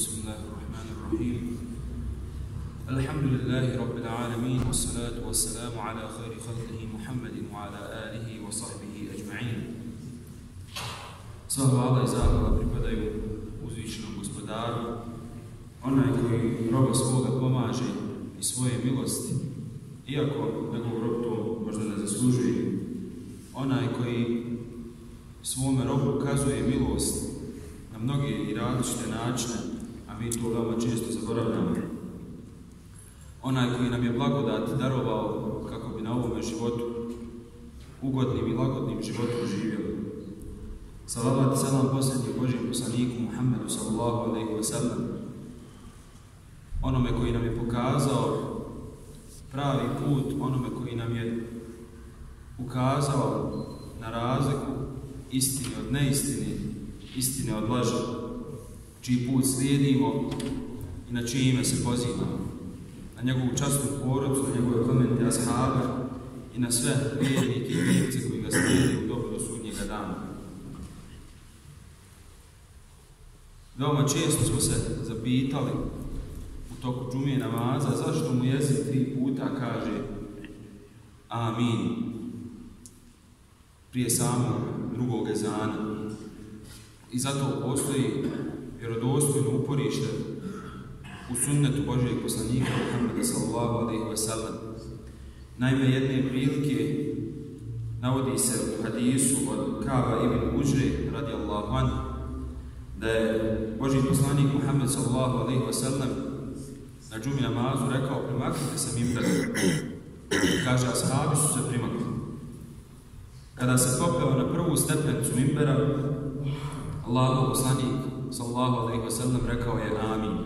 بسم الله الرحمن الرحيم الحمد لله رب العالمين والصلاة والسلام على خير خلقه محمد وعلى آله وصحبه أجمعين Sva hvala i zahvala pripadaju uzvišenom gospodaru, onaj koji roba svoga pomaže i svoje milosti, iako njegov rob to možda ne zaslužuje, onaj koji svome robu ukazuje milost na mnoge i različite načine, a mi to veoma često zaboravljamo. Onaj koji nam je blagodat darovao kako bi na ovome životu ugodnim i lagodnim životom živjeli. Salavat i salam posljednju Božijem poslaniku Muhammedu sallallahu alaihi wa sallam, onome koji nam je pokazao pravi put, onome koji nam je ukazao na razliku istine od neistine, istine od laža, čiji put slijedimo i na čije ime se pozivamo, na njegovu častnu porodcu, na njegove komente ashabe i na sve vjernike i vjernice koji ga slijede u dobro do sudnjega dana. Veoma često smo se zapitali u toku džumije namaza zašto mu jezik tri puta kaže Amin prije samog drugog ezana. I zato postoji vjerodostojno uporište u sunnetu Božijeg poslanika Muhammeda sallallahu alaihi wa sallam. Naime, jedne prilike navodi se u hadisu od Kava ibn Uđre radijallahu anhu da je Božji poslanik Muhammed sallallahu alaihi wa sallam na džumi namazu rekao primaknite se mimbera. Kaže, ashabi su se primakli. Kada se popeo na prvu stepenicu mimbera, Allah poslanik sallallahu alaihi wasallam rekao je amin.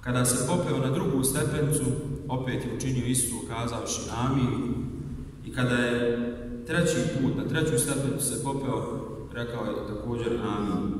Kada se popeo na drugu stepencu, opet je učinio istu ukazavši amin. I kada je treći put na treću stepencu se popeo, rekao je također amin.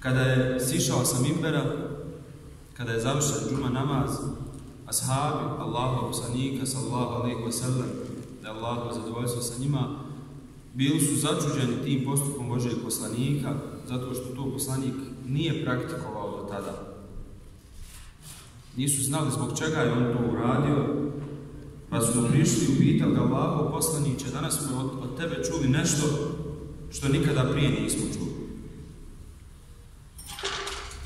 Kada je sišao sa mimbera, kada je završen džuma namaz, ashabi Allahu poslanika sallahu alaihi wasallam, da je Allah zadovoljstvo sa njima, bili su začuđeni tim postupom Božeg poslanika, zato što to poslanik nije praktikovao do tada. Nisu znali zbog čega je on to uradio, pa su prišli i upitali ga Allaho poslaniće, danas smo od, od tebe čuli nešto što nikada prije nismo čuli.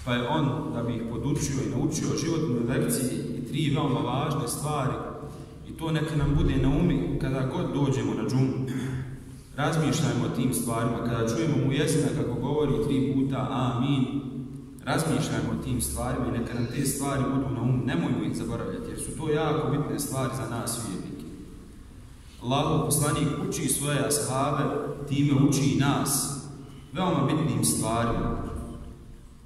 Pa je on, da bi ih podučio i naučio životnoj lekciji i tri veoma važne stvari, i to neka nam bude na umi kada god dođemo na džumu, razmišljajmo o tim stvarima, kada čujemo mu jezina kako govori tri puta amin, razmišljajmo o tim stvarima i neka nam te stvari budu na umu, nemojmo ih zaboravljati, jer su to jako bitne stvari za nas vjernike. Allaho poslanik uči svoje ashave, time uči i nas, veoma bitnim stvarima,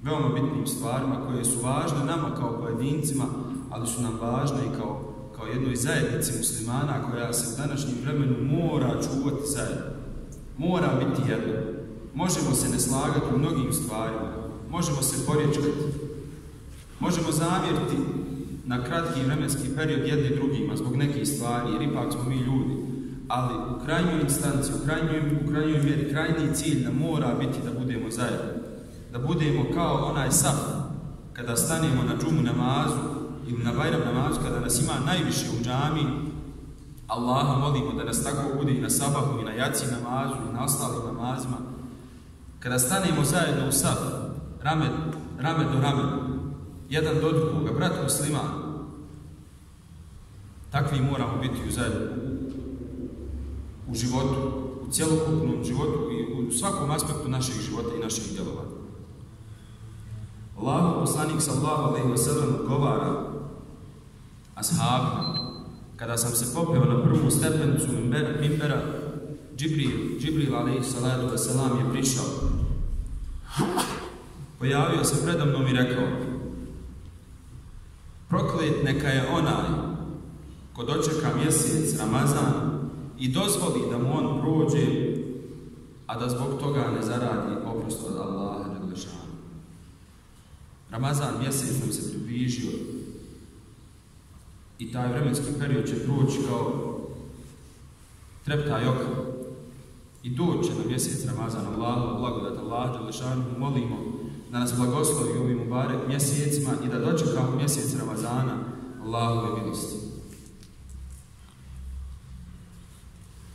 veoma bitnim stvarima koje su važne nama kao pojedincima, ali su nam važne i kao, kao jednoj zajednici muslimana koja se u današnjem vremenu mora čuvati zajedno. Mora biti jedno. Možemo se ne slagati u mnogim stvarima, možemo se porječkati, možemo zamjeriti na kratki vremenski period jedni drugima zbog nekih stvari, jer ipak smo mi ljudi, ali u krajnjoj instanci, u krajnjoj, u krajnjoj mjeri, krajnji cilj nam mora biti da budemo zajedno. Da budemo kao onaj saf, kada stanemo na džumu namazu ili na bajram namazu, kada nas ima najviše u džamiji, Allaha molimo da nas tako bude i na sabahu, i na jaci namazu, i na ostalim namazima. Kada stanemo zajedno u saf, rame, rame do rame, jedan do drugoga, brat muslima, takvi moramo biti u zajedno, u životu, u cjelokupnom životu i u svakom aspektu našeg života i naših djelovanja. Allahu poslanik sallahu alaihi wa sallam govara ashabima, kada sam se popeo na prvu stepencu mimbera, Džibril, Džibril alaih salatu wasalam je prišao. Pojavio se predamnom i rekao Proklet neka je onaj ko dočeka mjesec Ramazan i dozvoli da mu on prođe, a da zbog toga ne zaradi oprost od Allaha Đelešanu. Ramazan mjesec nam se približio i taj vremenski period će proći kao treptaj oka i doće na mjesec Ramazan Allahu, blagodat Allah, Đelešanu, molimo da nas blagoslovi ovim ubarek mjesecima i da dočekamo mjesec Ramazana Allahove milosti.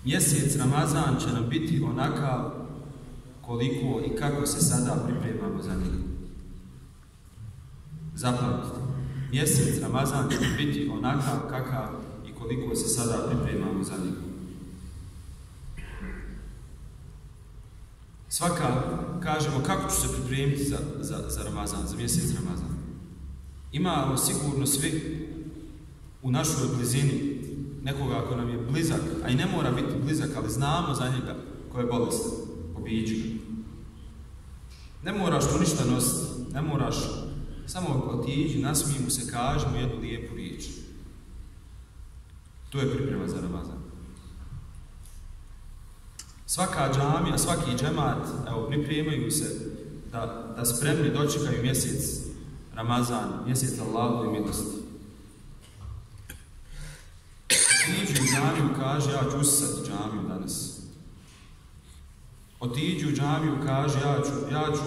Mjesec Ramazan će nam biti onakav koliko i kako se sada pripremamo za njega. Zapamtite, mjesec Ramazan će biti onakav kakav i koliko se sada pripremamo za njega. Svaka, kažemo, kako ću se pripremiti za, za, za Ramazan, za mjesec Ramazan. Imamo sigurno svi u našoj blizini nekoga ako nam je blizak, a i ne mora biti blizak, ali znamo za njega ko je bolestan, obiđu. Ne moraš tu ništa nositi, ne moraš, samo otiđi, nasmij mu se, kaži mu jednu lijepu riječ. To je priprema za Ramazan. Svaka džamija, svaki džemat, evo, pripremaju se da, da spremni dočekaju mjesec Ramazan, mjesec Allahove milosti. Otiđu u džamiju, kaže, ja ću usisati džamiju danas. Otiđu u džamiju, kaže, ja ću, ja ću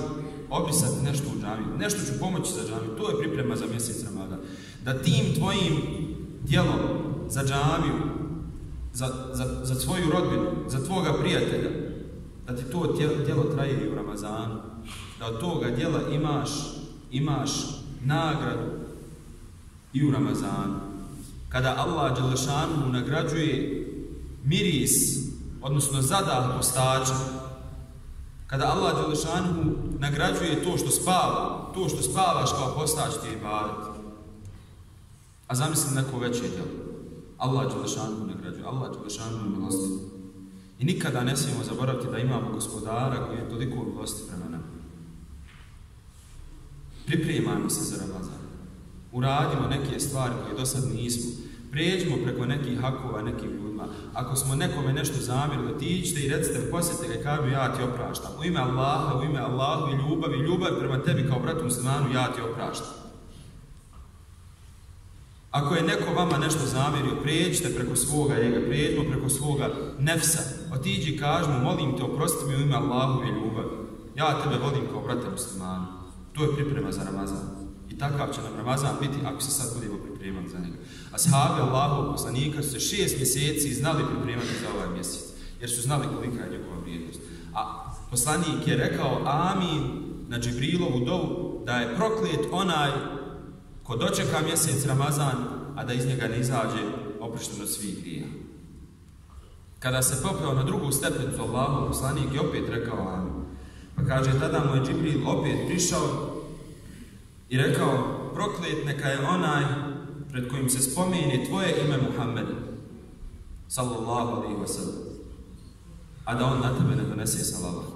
obrisati nešto u džamiju, nešto ću pomoći za džamiju. To je priprema za mjesec Ramazan. Da tim tvojim djelom za džamiju, za, za, za svoju rodbinu, za tvoga prijatelja, da ti to djelo traje i u Ramazanu, da od toga djela imaš, imaš nagradu i u Ramazanu. Kada Allah Đelešanu nagrađuje miris, odnosno zadah postača, kada Allah Đelešanu nagrađuje to što spava, to što spavaš kao postać ti je ibadet. A zamisli neko veće djelo. Allah Đelešanu nagrađuje, Allah Đelešanu milosti. I nikada ne smijemo zaboraviti da imamo gospodara koji je toliko milosti prema nama. Pripremajmo se za Ramazan. Uradimo neke stvari koje do sad nismo. Pređimo preko nekih hakova, nekih ljudima. Ako smo nekome nešto zamirili, otiđite i recite, posjetite ga i kažu ja ti opraštam. U ime Allaha, u ime Allahu i ljubavi, ljubav prema tebi kao bratu muslimanu, ja ti opraštam. Ako je neko vama nešto zamjerio, prijeđite preko svoga ega, prijeđimo preko svoga nefsa. Otiđi i kaži mu, molim te, oprosti mi u ime Allahu i ljubavi. Ja tebe volim kao brata muslimanu. To je priprema za Ramazan. I takav će nam Ramazan biti ako se sad budemo pripremati za njega. A sahabe Allahu poslanika su se šest mjeseci znali pripremati za ovaj mjesec. Jer su znali kolika je njegova vrijednost. A poslanik je rekao amin na Džibrilovu dovu da je proklet onaj ko dočeka mjesec Ramazan, a da iz njega ne izađe oprišteno svih grija. Kada se popeo na drugu stepenicu Allahu, poslanik je opet rekao Amin. Pa kaže, tada mu je Džibril opet prišao i rekao, proklet neka je onaj pred kojim se spomeni tvoje ime Muhammed, sallallahu alaihi wa sallam, a da on na tebe ne donese salavat.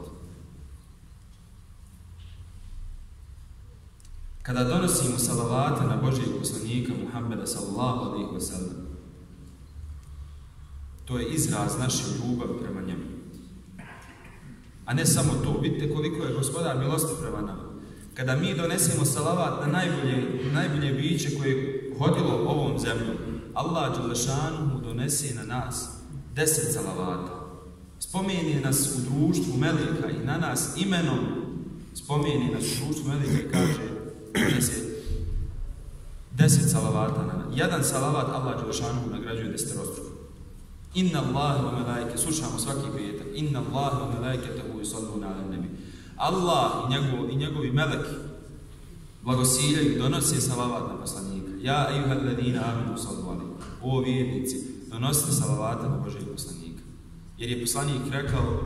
Kada donosimo salavate na Božijeg poslanika Muhammeda sallallahu alaihi wa sallam, to je izraz naše ljubavi prema njemu. A ne samo to, vidite koliko je gospodar milosti prema nama. Kada mi donesemo salavat na najbolje, najbolje biće koje je hodilo ovom zemljom, Allah Đelešanu mu donese na nas deset salavata. Spomeni nas u društvu Melika i na nas imenom spomeni nas u društvu Melika i kaže deset, deset salavata na Jedan salavat Allah Đelešanu nagrađuje deseterostruku. Inna Allahu wa malaike, slušamo svaki petak, Inna Allahu wa malaike tehu i sallu na nebi. Allah i, njegov, i njegovi meleki blagosiljaju, donose salavat na poslanika. Ja, ejuhad ladina, aminu salvali. O vjernici, donosite salavata na Božeg poslanika. Jer je poslanik rekao,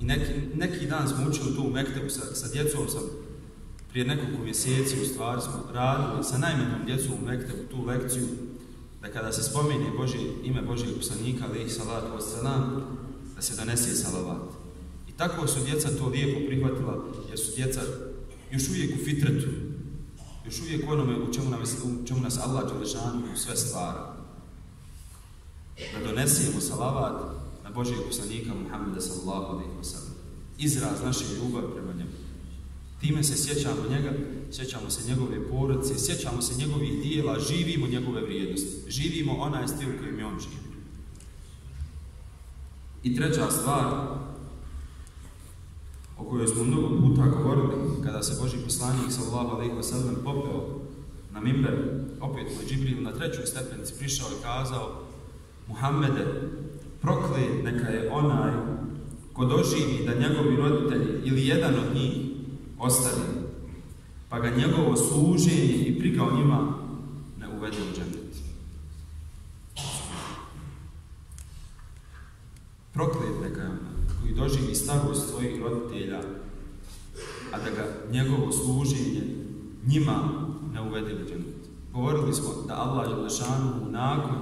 i neki, neki dan smo učili tu u Mektebu sa, sa djecom, sam prije nekoliko mjeseci u stvari smo radili sa najmanjom djecom u Mektebu tu lekciju da kada se spomeni Boži, ime Božeg poslanika, ali i salatu wasalam, da se donese salavat. Tako su djeca to lijepo prihvatila, jer su djeca još uvijek u fitretu, još uvijek onome u čemu, nam, u čemu nas Allah Đelešanu sve stvara. Da donesemo salavat na Božijeg poslanika Muhammeda sallallahu alaihi wa sallam. Izraz naše ljubavi prema njemu. Time se sjećamo njega, sjećamo se njegove porodice, sjećamo se njegovih dijela, živimo njegove vrijednosti. Živimo onaj stil kojim je on živi. I treća stvar, o kojoj smo mnogo puta govorili, kada se Boži poslanik sallallahu alaihi wa sallam popeo na mimber, opet mu je Džibril na trećoj stepenici prišao i kazao Muhammede, prokle neka je onaj ko doživi da njegovi roditelji ili jedan od njih ostane, pa ga njegovo služenje i briga o njima ne uvede u džennet. Proklet neka je onaj koji doživi starost svojih roditelja, a da ga njegovo služenje njima ne uvede u džennet. Govorili smo da Allah je lešanu nakon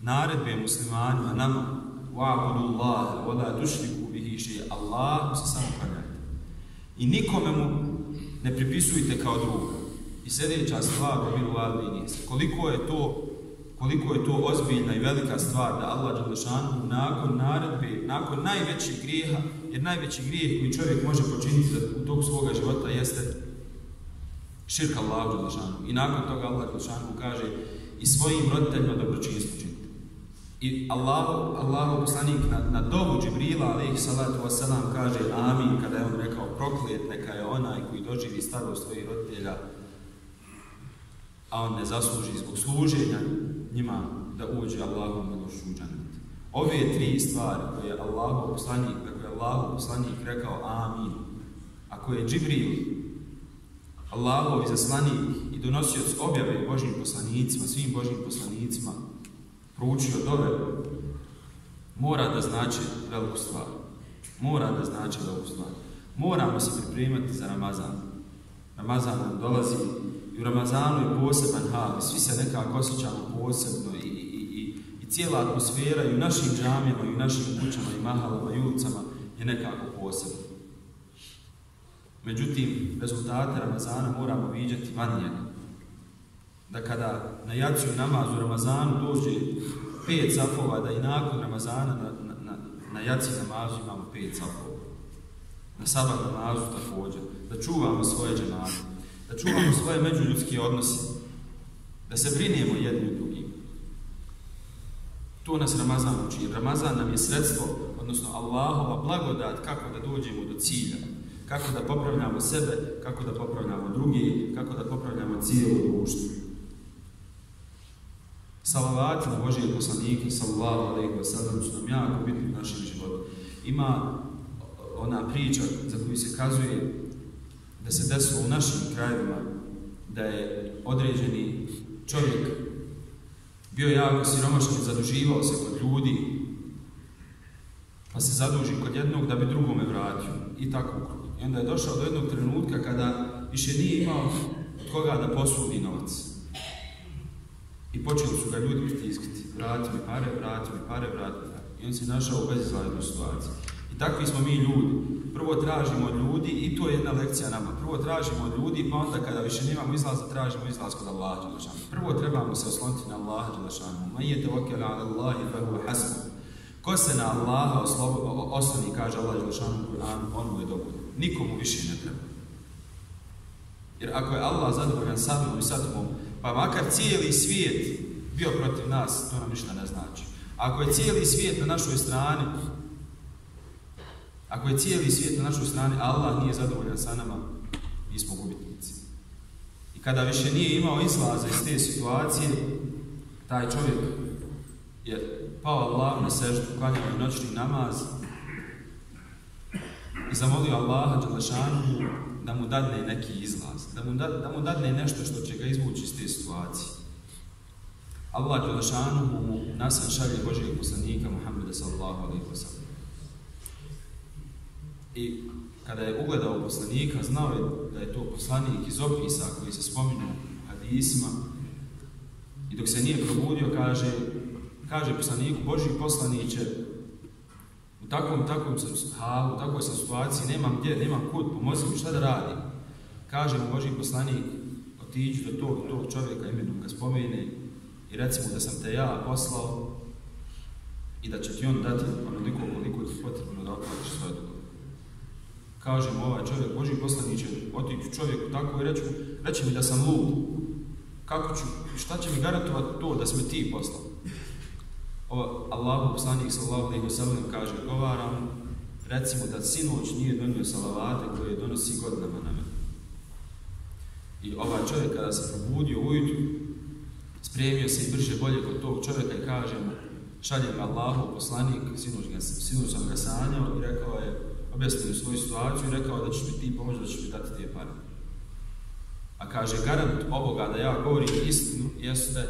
naredbe muslimanima nama wa'budu Allah wa la tushriku bihi shay'a Allah se samo klanjajte. I nikome mu ne pripisujte kao druga. I sljedeća stvar u miru koliko je to koliko je to ozbiljna i velika stvar da Allah Đalešanu nakon naredbe, nakon najvećih grijeha, jer najveći grijeh koji čovjek može počiniti u tog svoga života jeste širka Allah Đalešanu. I nakon toga Allah Đalešanu kaže i svojim roditeljima dobročinstvo činiti. I Allah, Allah poslanik na, na dobu Džibrila, alaih salatu wasalam, kaže amin, kada je on rekao proklet, neka je onaj koji doživi starost svojih roditelja, a on ne zasluži zbog služenja njima da uđe Allahom milošću u džanet. Ove tri stvari koje je Allah poslanik, koje je Allah poslanik rekao amin, a koje je Džibril, Allahov izaslanik i donosioc objave Božim poslanicima, svim Božim poslanicima, proučio dove, mora da znači veliku stvar. Mora da znači veliku stvar. Moramo se pripremati za Ramazan. Ramazan nam dolazi i u Ramazanu je poseban hal. Svi se nekako osjećamo posebno i, i, i, i cijela atmosfera i u našim džamijama i u našim kućama i mahalama i ulicama je nekako posebno. Međutim, rezultate Ramazana moramo vidjeti van njega da kada na jaciju namazu u Ramazanu dođe pet safova, da i nakon Ramazana na, na, na, na jaci namazu imamo pet safova. Na sabat namazu također. Da čuvamo svoje džemate, da čuvamo svoje međuljudske odnose, da se brinemo jedni u drugim. To nas Ramazan uči. Ramazan nam je sredstvo, odnosno Allahova blagodat kako da dođemo do cilja. Kako da popravljamo sebe, kako da popravljamo drugi, kako da popravljamo cijelo društvo salavati na Božije poslanike, sallallahu alaihi wa sallam, su nam jako bitni u našem životu. Ima ona priča za koju se kazuje da se desilo u našim krajevima da je određeni čovjek bio jako siromašan i zaduživao se kod ljudi pa se zaduži kod jednog da bi drugome vratio i tako ukrug. I onda je došao do jednog trenutka kada više nije imao od koga da posudi novac. I počeli su ga ljudi pritiskati. Vrati mi pare, vrati mi pare, vrati mi pare. I on se našao u bezizlaznoj situaciji. I takvi smo mi ljudi. Prvo tražimo od ljudi i to je jedna lekcija nama. Prvo tražimo od ljudi pa onda kada više nemamo izlaza tražimo izlaz kod Allaha Đelešanu. Prvo trebamo se osloniti na Allaha Đelešanu. Ma je te ala Allahi fa huwa hasbu. Ko se na Allaha osloni, kaže Allah Đelešanu u Kur'anu, on mu je dovoljno. Nikomu više ne treba. Jer ako je Allah zadovoljan sa mnom i sa tobom, pa makar cijeli svijet bio protiv nas, to nam ništa ne znači. Ako je cijeli svijet na našoj strani, ako je cijeli svijet na našoj strani, Allah nije zadovoljan sa nama, mi smo gubitnici. I kada više nije imao izlaza iz te situacije, taj čovjek je pao Allah na seždu, klanjao je noćni namaz i zamolio Allaha Đalešanu da mu dadne neki izlaz, da mu, da, da mu dadne nešto što će ga izvući iz te situacije. Allah Đelešanu mu nasan šalje Božijeg poslanika Muhammeda sallallahu alaihi wa sallam. I kada je ugledao poslanika, znao je da je to poslanik iz opisa koji se spominju hadisima i dok se nije probudio, kaže, kaže poslaniku, Boži poslaniće, u takvom, takvom halu, u takvoj sam situaciji, nemam gdje, nemam kud, pomozi mi šta da radim. Kaže mu Boži poslanik, otiđi do tog, tog čovjeka, imenom ga spomene i reci mu da sam te ja poslao i da će ti on dati onoliko koliko ti potrebno da otplatiš svoje dugove. Kaže mu ovaj čovjek, Boži poslanik će otići čovjeku tako i reći reći mi da sam lud. Kako ću, šta će mi garantovati to da si ti poslao? Allahu poslanik sallallahu alejhi ve sellem kaže: mu, recimo da sinoć nije donio salavate koje donosi godinama na mene. I ovaj čovjek kada se probudio ujutru, spremio se i brže bolje kod tog čovjeka i kaže mu, šaljem Allahu poslanik, sinoć, ga, sinoć sam ga sanjao i rekao je, objasnio svoju situaciju i rekao da ćeš mi ti pomoći, da ćeš mi dati te pare. A kaže, garant ovoga da ja govorim istinu jeste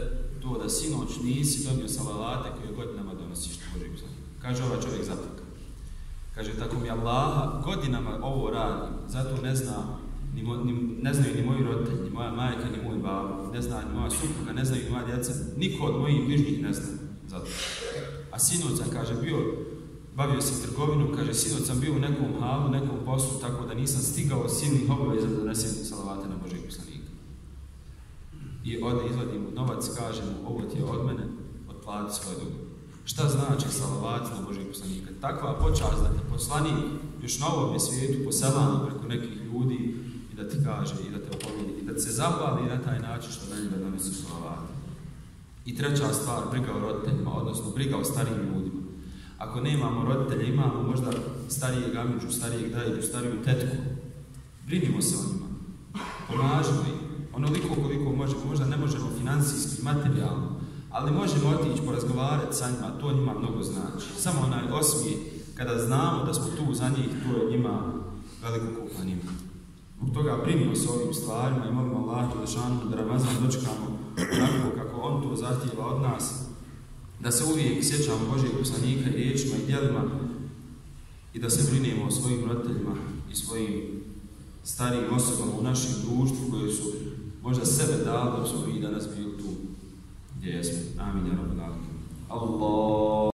to da sinoć nisi donio salavate koje godinama donosiš na Božeg poslanika. Kaže ovaj čovjek zaplaka. Kaže, tako mi Allaha godinama ovo radi, zato ne zna, ni, mo, ni, ne znaju ni moji roditelji, ni moja majka, ni moj babo, ne zna ni moja supruga, ne znaju ni moja djeca, niko od mojih bližnjih ne zna zato. A sinoć sam, kaže, bio, bavio se trgovinu, kaže, sinoć sam bio u nekom halu, nekom poslu, tako da nisam stigao silnih obaveza da donesem salavate na Božeg poslanika. I ode izvadim novac, kaže mu, ovo ti je od mene, otplati svoje dugo. Šta znači salavati na Božeg poslanika? Takva počast da te poslanik još na ovom svijetu poselano preko nekih ljudi i da ti kaže i da te opomeni i da se zapali na taj način što da njega donesi. I treća stvar, briga o roditeljima, odnosno briga o starijim ljudima. Ako nemamo roditelja, imamo možda starijeg amiđu, starijeg dajiđu, stariju tetku, brinimo se o njima, pomažimo ih, onoliko koliko možemo, možda ne možemo financijski, materijalno, ali možemo otići porazgovarati sa njima, to njima mnogo znači. Samo onaj osmije, kada znamo da smo tu za njih, to je njima veliko kupanima. Zbog toga brinimo se ovim stvarima i molimo Allah da da Ramazan dočekamo onako kako on to zahtjeva od nas, da se uvijek sjećamo Božeg poslanika i riječima i djelima i da se brinemo o svojim roditeljima i svojim starijim osobama u našem društvu koje su možda sebe dali da smo i danas bili tu gdje jesmo. Amin, ja alamin. Allah